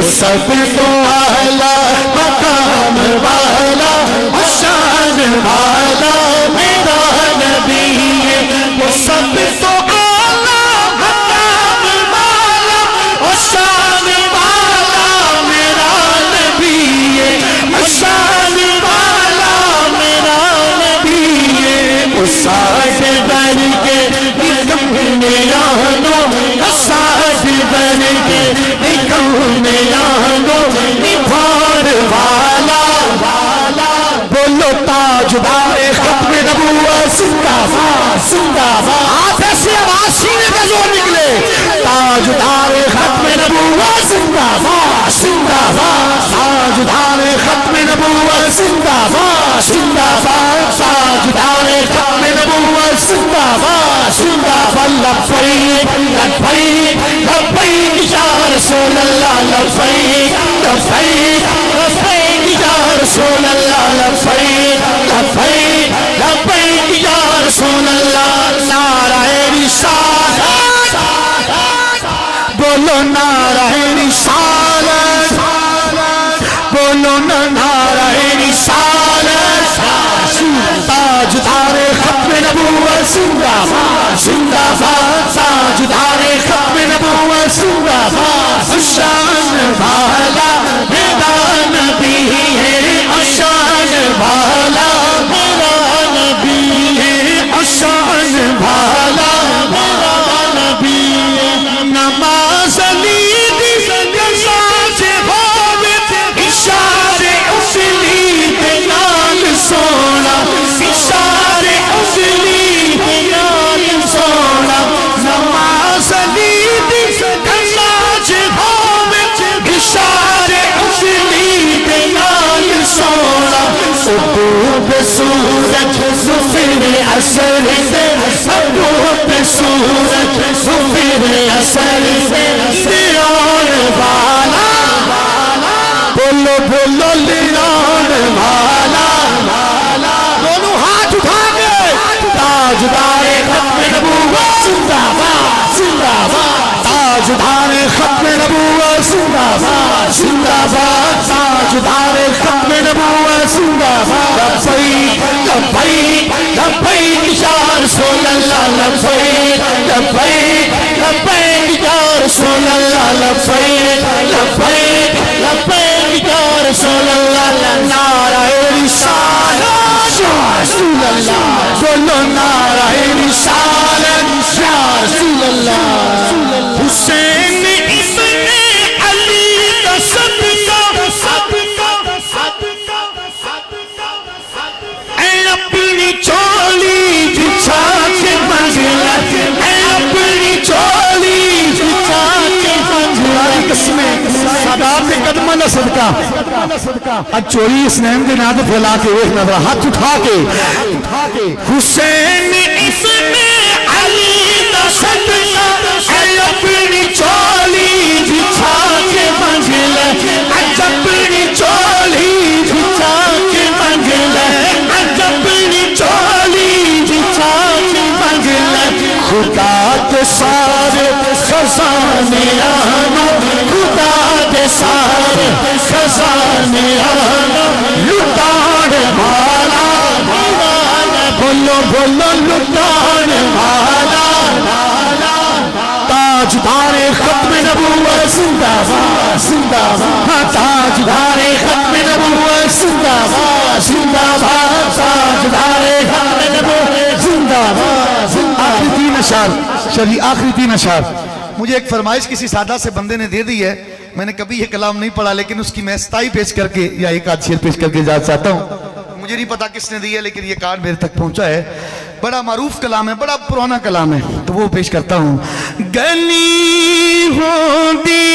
وہ سب تو آلہ مقام والا شان زندہ باد۔ ایسی آواز سینے کا زور نکلے۔ تاجدار ختم نبوت، زندہ باد۔ زندہ باد۔ تاجدار ختم نبوت، زندہ باد۔ زندہ باد۔ تاجدار ختم نبوت، زندہ باد۔ زندہ باد۔ لبیک لبیک لبیک، یا رسول اللہ، لبیک لبیک لبیک، یا رسول اللہ، لبیک لبیک رسول اللہ نعرہ رسالت۔ بولو نعرہ رسالت۔ بولو نعرہ رسالت۔ تاجدار ختم نبوت، زندہ باد زندہ باد۔ تاجدار ختم نبوت، زندہ باد۔ شان والا میرا نبی ہے شان والا اثر سے سبوب سورج سفر اثر سے لیان والا بولو بولو لیان والا دونوں ہاتھ اٹھا کے تاجدار ختم نبوت، زندہ باد زندہ باد، تاجدار ختم نبوت، زندہ باد زندہ باد، تاجدار ختم نبوت، زندہ باد لبیک لبیک لبیک یا رسول اللہ لبیک لبیک لبیک یا رسول اللہ لبیک لبیک لبیک یا رسول اللہ نعرہ رسالت یا رسول اللہ بولو نعرہ رسالت یا رسول اللہ نہ صدقہ۔ اج چوری اسنین کے نام پھیلا کے ایک نظر ہاتھ اٹھا کے۔ حسین اس ابن علی کا صدقہ اے اپنی چولی بولو بولو لٹان والا، تاجدار ختم نبوت، زندہ باد زندہ باد تاجدار ختم نبوت، زندہ باد زندہ باد، تاجدار ختم نبوت، زندہ باد آخری تین اشار چلی آخری تین اشار مجھے ایک فرمائش کسی سادہ سے بندے نے دے دی ہے۔ میں نے کبھی یہ کلام نہیں پڑھا، لیکن اس کی میں ستائی پیش کر کے یا ایک آدھ شیر پیش کر کے جا چاہتا ہوں۔ مجھے نہیں پتا کس نے دی ہے، لیکن یہ کارڈ میرے تک پہنچا ہے۔ بڑا معروف کلام ہے، بڑا پرانا کلام ہے، تو وہ پیش کرتا ہوں۔ گلی ہو دی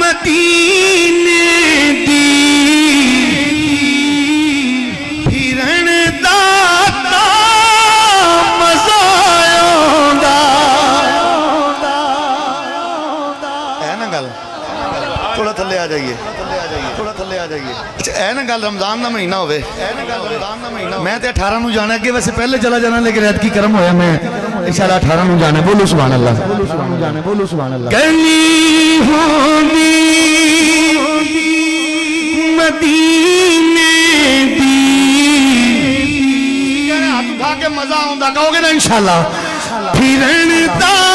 مدینہ تھلے آ جائیے تھوڑا تھلے آ جائیے اچھا اے نا گل رمضان دا مہینہ ہوے میں تے 18 نو جانا کہ ویسے پہلے چلا جانا لیکن رات کی کرم ہویا میں انشاءاللہ 18 نو جانا بولو سبحان اللہ بولو سبحان اللہ بولو سبحان اللہ گلی دی مدینے دی ہاتھ اٹھا کے مزہ آوندا کہو گے نا انشاءاللہ پھرن دا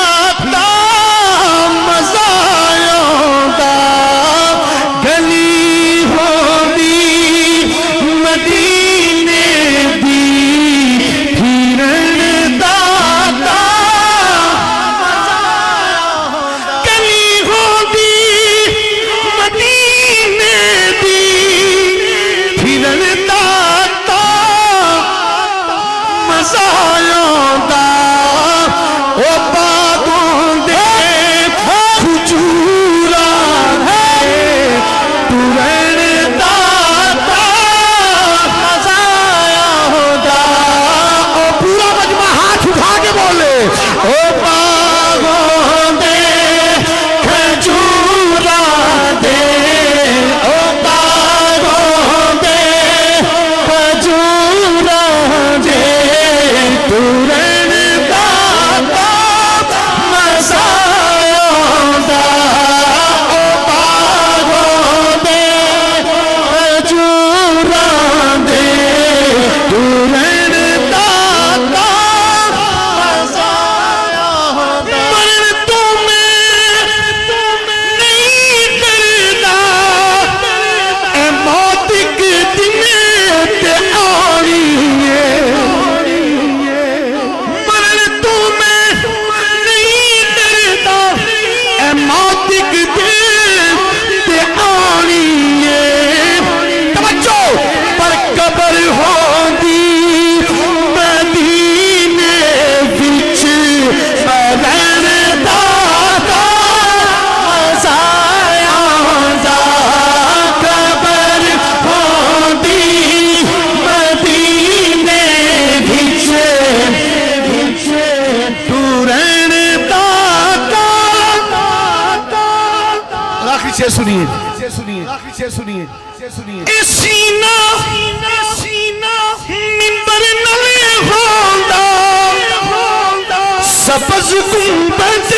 سبز گنبد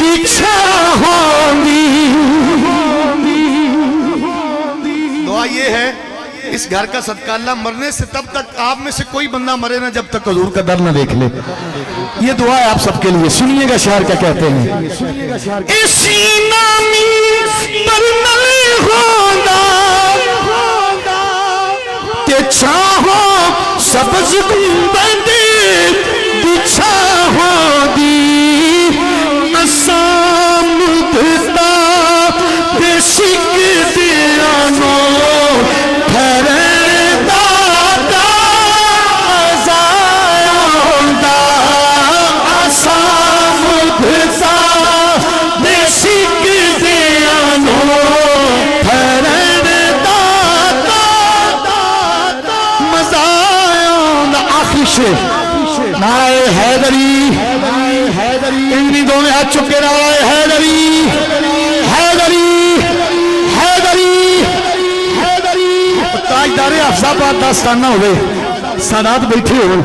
بچھا ہوندی دعا یہ ہے اس گھر کا صدقہ اللہ مرنے سے تب تک آپ میں سے کوئی بندہ مرے نہ جب تک حضور کا در نہ دیکھ لے. یہ دعا ہے آپ سب کے لیے. سنیے گا شہر کیا کہتے ہیں. اے سینہ منبر نلے ہوندا تے چھاہو سبز گنبد بچھا ہوندی انگلی دو میں چکے نعرہ حیدری حیدری حیدری حیدری۔ تاجدار افزاباد داستانہ ہوئے۔ سادات بیٹھے ہو۔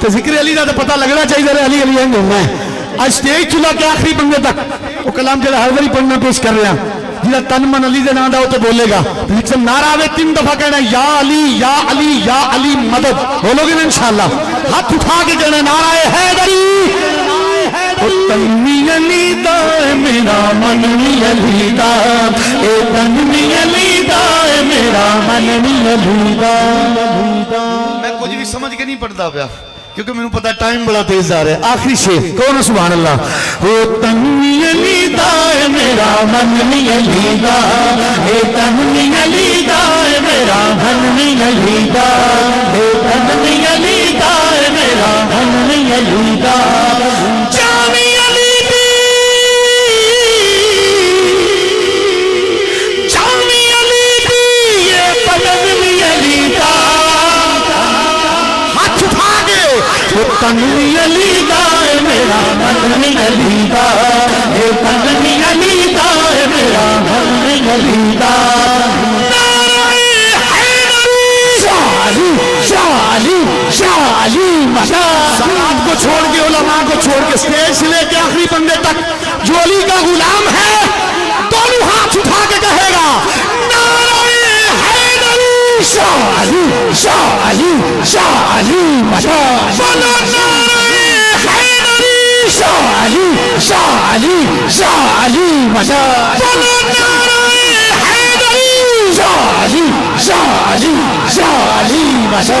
تو ذکر علی دا تو پتہ لگنا چاہیے رہے علی علی ہنگ ہونا ہے آج سٹیج چلا کے آخری بندے تک وہ کلام جڑا ہر باری پڑھنا پیش کر رہے ہیں تن من علی دے نام دا وہ تو بولے گا۔ لیکن نعرہ آوے تین دفعہ کہنا یا علی یا علی یا علی مدد۔ بولو گے نا انشاءاللہ۔ ہاتھ اٹھا کے کہنا نعرہ ہے حیدری تنوی علی دا اے میرا منوی علی دا اے تنوی علی دا اے میرا منوی علی دا میں کچھ بھی سمجھ کے نہیں پڑھتا پیا کیونکہ میں پتا ٹائم بڑا تیز آ رہا ہے آخری شیر کون سبحان اللہ او تنوی علی دا اے میرا منوی علی دا اے تنوی علی دا اے میرا منوی علی دا اے تنوی علی دا اے میرا منوی علی دا تنوی علی کا ہے میرا مدنی علی کا۔ علی ہے میرا مدنی علی کو چھوڑ کے علماء کو چھوڑ کے سٹیج سے لے کے آخری بندے تک۔ جو علی کا غلام ہے ṣáàlì ṣáàlì ṣáàlì màṣá. bọ́lá náírà ìhàlì. ṣáàlì ṣáàlì ṣáàlì màṣá. bọ́lá náírà ìhàlì. ṣáàlì ṣáàlì ṣáàlì màṣá.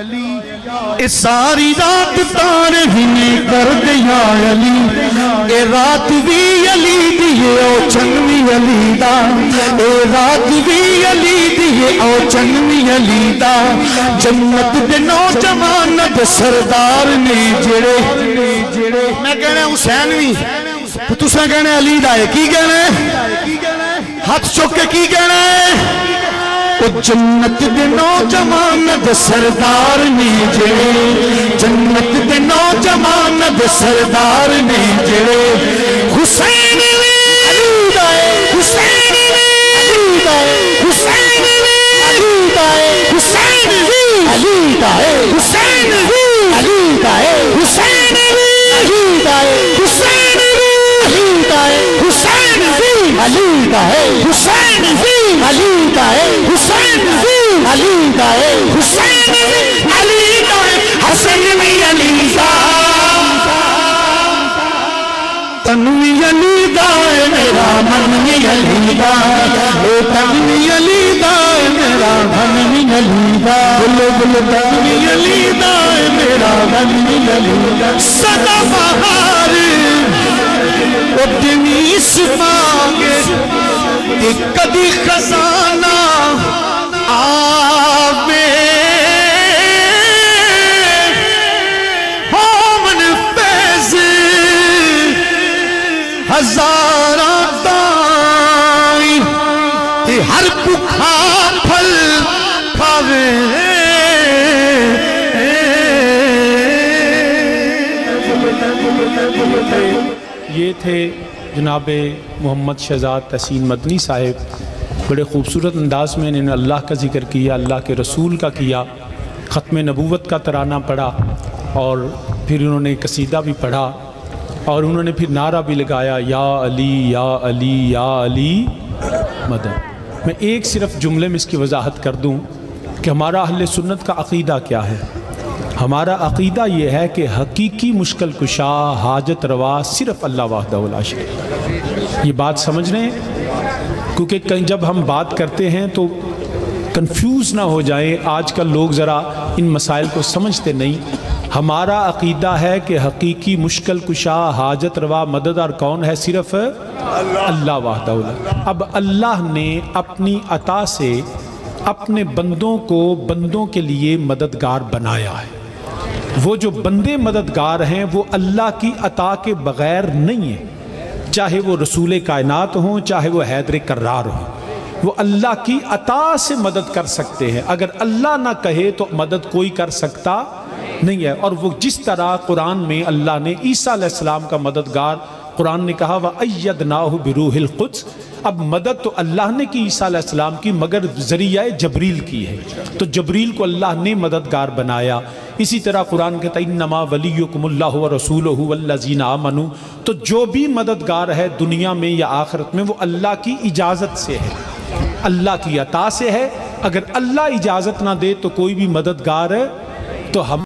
اے ساری رات تارے دن کر دیا علی۔ اے رات بھی علی دیے او چنوی علی دا۔ اے رات بھی علی دیے او چنوی علی دا۔ جنت دے نوجوان دے سردار نے جڑے۔ میں کہنا حسین بھی۔ تو تسا کہنا علی دا ہے، کی کہنا ہے ہاتھ چک کے کی کہنا ہے او جنت دے نوجوان سردار نے جڑے جنت دے نوجوان سردار نے جڑے حسین وی علی دا ہے حسین وی علی دا حسین وی علی دا حسین وی علی دا حسین وی علی دا حسین وی علی دا حسین وی علی دا حسین وی علی دا ہے حسین علی کا ہے۔ حسین بھی علی کا ہے۔ حسین بھی علی کا ہے۔ حسن بھی علی کا۔ تنوی علی کا ہے میرا من علی کا۔ تنوی علی کا ہے میرا من علی کا۔ بلو بلو تنوی علی کا ہے میرا من بھی علی کا۔ صدا بہار تے کدی خزانہ آوے ہومن فیض ہزاراں تائی تے ہر بکھا پھل کھاوے۔ یہ تھے جناب محمد شہزاد تحسین مدنی صاحب، بڑے خوبصورت انداز میں انہوں نے اللہ کا ذکر کیا، اللہ کے رسول کا کیا، ختم نبوت کا ترانہ پڑھا اور پھر انہوں نے قصیدہ بھی پڑھا اور انہوں نے پھر نعرہ بھی لگایا، یا علی یا علی یا علی مدد میں ایک صرف جملے میں اس کی وضاحت کر دوں کہ ہمارا اہل سنت کا عقیدہ کیا ہے۔ ہمارا عقیدہ یہ ہے کہ حقیقی مشکل کشا حاجت روا صرف اللہ وحدہ لا شریک یہ بات سمجھ رہے ہیں؟ کیونکہ کہیں جب ہم بات کرتے ہیں تو کنفیوز نہ ہو جائیں۔ آج کل لوگ ذرا ان مسائل کو سمجھتے نہیں۔ ہمارا عقیدہ ہے کہ حقیقی مشکل کشا حاجت روا مددار کون ہے؟ صرف اللہ وحدہ لا اب اللہ نے اپنی عطا سے اپنے بندوں کو بندوں کے لیے مددگار بنایا ہے۔ وہ جو بندے مددگار ہیں، وہ اللہ کی عطا کے بغیر نہیں ہیں۔ چاہے وہ رسول کائنات ہوں، چاہے وہ حیدر کرار ہوں۔ وہ اللہ کی عطا سے مدد کر سکتے ہیں۔ اگر اللہ نہ کہے تو مدد کوئی کر سکتا نہیں ہے۔ اور وہ جس طرح قرآن میں اللہ نے عیسیٰ علیہ السلام کا مددگار، قرآن نے کہا وَأَيَّدْنَاهُ بِرُوحِ الْقُدْسِ اب مدد تو اللہ نے کی عیسیٰ علیہ السلام کی، مگر ذریعہ جبریل کی ہے۔ تو جبریل کو اللہ نے مددگار بنایا۔ اسی طرح قرآن کہتا ہے، انما ولیکم اللہ و رسولہ والذین آمنوا تو جو بھی مددگار ہے دنیا میں یا آخرت میں، وہ اللہ کی اجازت سے ہے۔ اللہ کی عطا سے ہے۔ اگر اللہ اجازت نہ دے تو کوئی بھی مددگار ہے، تو ہم